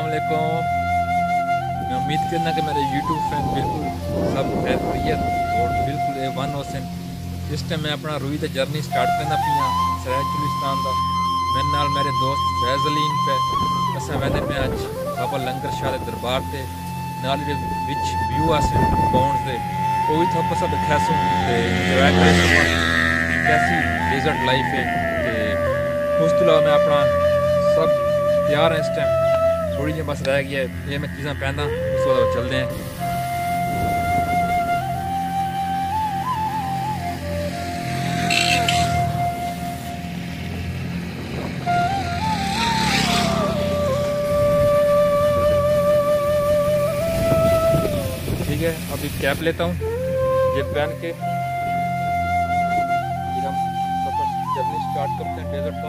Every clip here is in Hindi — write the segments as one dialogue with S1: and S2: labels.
S1: असलकुम मैं उम्मीद करना कि मेरे यूट्यूब फैन बिल्कुल सब खैरियत और बिल्कुल ए वन होसन इस टाइम मैं अपना रूई का जर्नी स्टार्ट करना पी हाँ सराय चुलिस्तान का मेरे नाल मेरे दोस्त फैज अलीन पे असा वैदे में अज बाबा लंगर शाह के दरबार से नाल विच व्यू आसे पहुँच दे वो भी थोड़ा सा दिखासूँ इंजॉय करें कैसी डेजर्ट लाइफ है उस तो अलावा मैं अपना सब तैयार है इस टाइम थोड़ी जी बस रह गई है। ये मैं चीज़ें पहनता उस बाद चलते हैं। ठीक है, अभी कैप लेता हूँ ये पहन के। हम जर्नी स्टार्ट करते हैं डेजर्ट का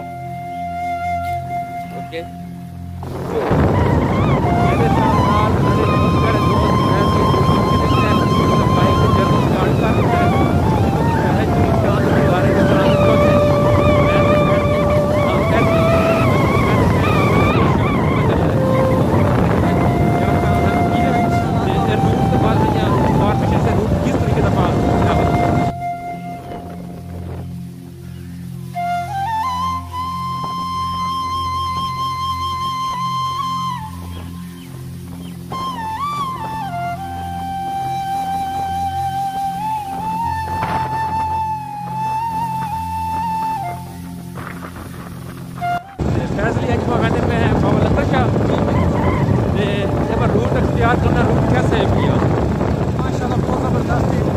S1: ओके तो जब तैयार करना कैसे है भैया?
S2: माशाल्लाह बहुत ज़बरदस्त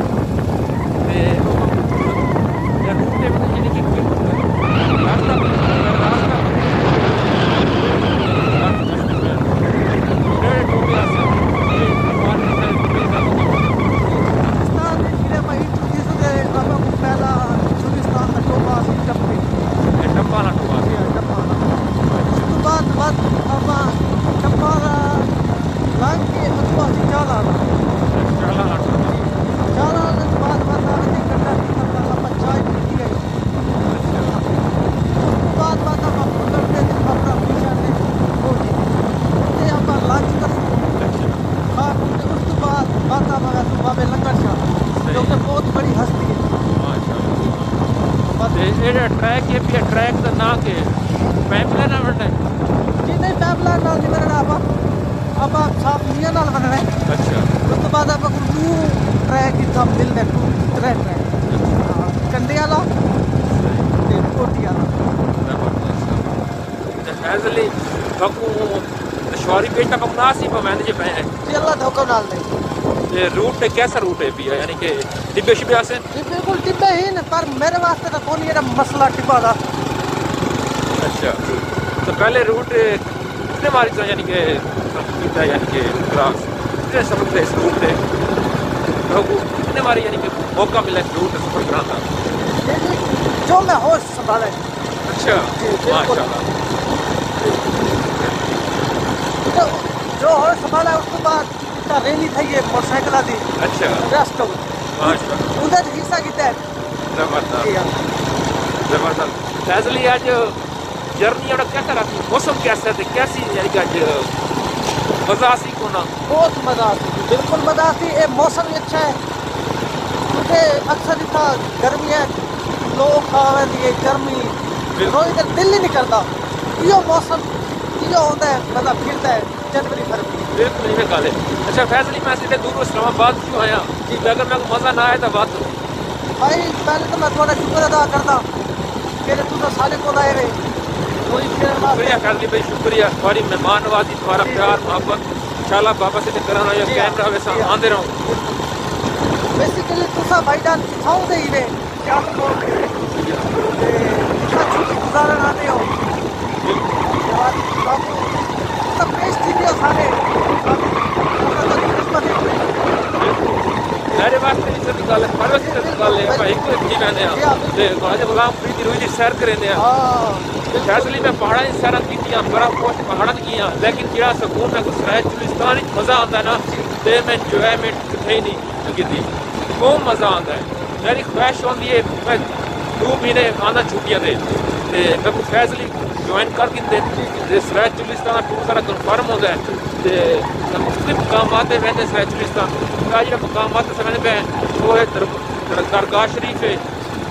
S2: ਬਾਤਾਂ ਮਗਾ ਬਾਬੇ ਲੰਗਰ ਸ਼ਾਹ ਜੋ ਕਿ ਬਹੁਤ ਬੜੀ ਹਸਤੀ ਹੈ
S1: ਤੇ ਜਿਹੜਾ ਟਰੈਕ ਇਹ ਵੀ ਟਰੈਕ ਦਾ ਨਾਂ ਕੀ ਪੈਂਪਲਾ ਨਾ ਵਟਾ
S2: ਜਿਹਨੇ ਪੈਪਲਾ ਨਾਲ ਨਹੀਂ ਬਣਨਾ ਆਪਾਂ ਆਪਾਂ ਸਾਫ ਨੀਆਂ ਨਾਲ ਬਣਨਾ ਹੈ
S1: ਅੱਛਾ
S2: ਉਸ ਤੋਂ ਬਾਅਦ ਆਪਾਂ ਕੋਲ ਟੂ ਟਰੈਕ ਇੱਥਾ ਮਿਲਦਾ ਟੂ ਟਰੈਕ ਟਰੈਕ ਕੰਡੇ ਵਾਲਾ ਤੇ ਕੋਟੀ ਵਾਲਾ
S1: ਫੈਜ਼ਲੀ ਬਾਕੂ ਸ਼ਵਾਰੀ ਪੇਸ਼ ਤੱਕ ਮੁਨਾਸਿਬ ਮੈਂ ਜੇ ਪਏ
S2: ਜੀ ਅੱਲਾ ਦਾ ਹੁਕਮ ਨਾਲ ਨਹੀਂ
S1: ਤੇ रूट कैसा रूट है भैया यानी कि डिब्बे शिब्बे
S2: से बिल्कुल डिब्बे ही न पर मेरे वास्ते तो कौन ये मसला डिब्बा था
S1: अच्छा तो पहले रूट कितने बार था यानी कि यानी कि क्लास कितने सफ़र थे इस रूट से लोगों कितने बार यानी कि मौका मिला इस रूट सफ़र कराना
S2: जो मैं होश संभाला
S1: अच्छा माशाल्लाह
S2: जो होश संभाला उसके बाद का रैली ये मोटरसाइकिल आदि
S1: अच्छा
S2: उधर हिस्सा
S1: ज़बरदस्त ज़बरदस्त आज जर्नी और क्या तरह थी मौसम कैसा थे कैसी यानी आज मज़ा को ना
S2: बहुत मज़ा आती बिल्कुल मज़ा आती ये मौसम भी अच्छा है क्योंकि अक्सर इतना गर्मी है लोग खावे गर्मी रोज इधर दिल ही करता यो मौसम यो होता है फिरता है जनवरी फरवरी
S1: बिल्कुल नहीं काले। अच्छा फैजली मैं सीधे दूर इस्लामाबाद क्यों आया? कि अगर मेरे को मज़ा ना आए तो बात
S2: भाई पहले तो मैं थोड़ा शुक्र अदा करता मेरे तुम साले को लाए फिर
S1: शुक्रिया फैजली भाई शुक्रिया। तुम्हारी मेहमान नवाजी तुम्हारा प्यार मोहब्बत इंशाल्लाह बाबा से कराना या कैमरा वैसा। आंदे रहो।
S2: बेसिकली तुसा भाईजान सिखाओगे ही ने। क्या करो छुट्टी गुजारन आते हो और बापू सब पेश थी दियो सारे
S1: मेरे वास्ते भी सदी गल है मेरे वास्ते सदी गल है भाई को एक जी कहने
S2: जी
S1: अजे बगा पूरी ज़रूरी जी सैर करे
S2: हाँ।
S1: तो फैसले में पहाड़ा की सैर की बर्फ़ पोश पहाड़ा की लेकिन जो सुकून है गुसराए चुलिस्तान मज़ा आता है ना तो मैं इंजॉयमेंट कितने नहीं की बहुत मज़ा आता है। मेरी ख्वाहिश होती है मैं दो महीने आना छुट्टियाँ दे। मैं फैसले ज्वाइन कर देते सराय चुलिस्तान
S2: टूर सारा कन्फर्म होता है। तो मुख्तलिफ़ मकाम आते हैं
S1: सराय चुलिस्तान
S2: जो
S1: मकाम आते
S2: समय मैं वो है दरगाह शरीफ है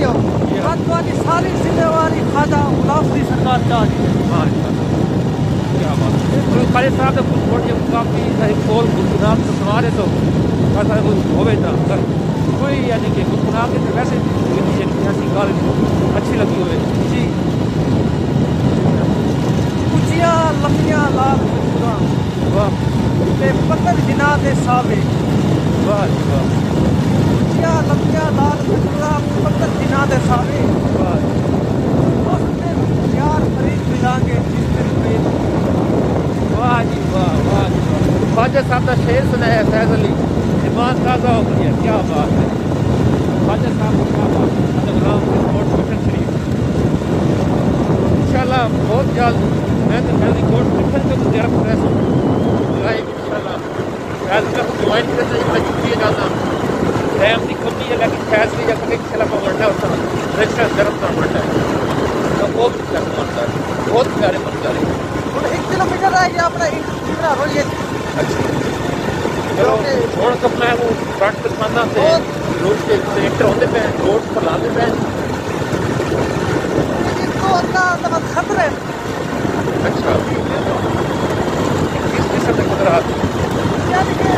S2: दिया खतवा की सारी जिम्मेवारी खाजा गुलाब की सरकार
S1: चाह रही है खाली साहब ने कुछ छोटी मुकामी कॉल गुजरात सुना रहे तो होवे था कोई यानी कि गुजरात के वैसे ऐसी गाल अच्छी लगी हुई
S2: जी
S1: कुचिया लम्बिया लाल
S2: वाह पत्थर जिना के सावे वाह वाह लंबिया
S1: लंबिया लाल
S2: पूरा मुकदस जिनाद है सारे यार खरीद मिलांगे
S1: जिस तरीके वाह जी वाह वाह जी ख्वाजा साहब का शेर सुना है फैज अली दिमाग ताज़ा हो गया क्या बात है ख्वाजा साहब का गुलाम कोट मिठन शरीफ इंशाल्लाह बहुत जल्द मैं तो फैजली कोट मिठन का तो जरा प्रेस हूँ इंशाल्लाह ज्वाइन करना चाहिए मैं टाइम की कमी है लेकिन भी जब एक चला पकड़ना है रजिस्टर गरम कर पड़ता है तो वो भी पड़ता है बहुत प्यारे बनता है
S2: 1 किलोमीटर रह गया अपना इंटरव्यू रोइए
S1: चलो छोड़ के अपना वो फ्रंट पे से रोड के सेंटर होते पे रोड पर लाते पे।
S2: इसको अंदर अंदर खतरे
S1: अच्छा किस किस्म के खतरात
S2: यानी कि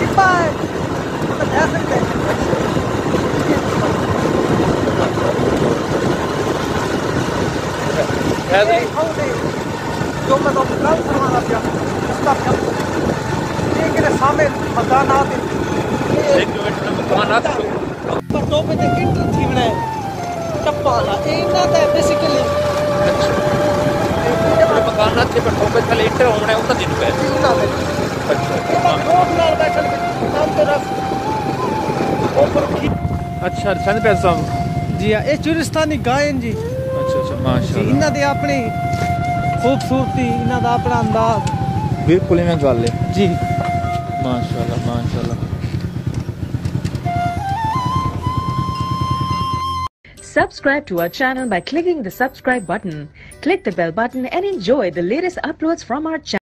S2: डिब्बा है मतलब जा सकते हैं
S1: फैज
S2: ये
S1: अली
S2: होंगे
S1: अच्छा, अच्छा सन
S2: जी हाँ, ये चुरिस्तानी गायन जी। अच्छा अच्छा माशाल्लाह। इन्ना दे अपने
S1: खूबसूरती इन्हों का अपना
S2: अंदाज
S1: बिल्कुल जी
S3: Subscribe to our channel by clicking the subscribe button. Click the bell button and enjoy the latest uploads from our channel.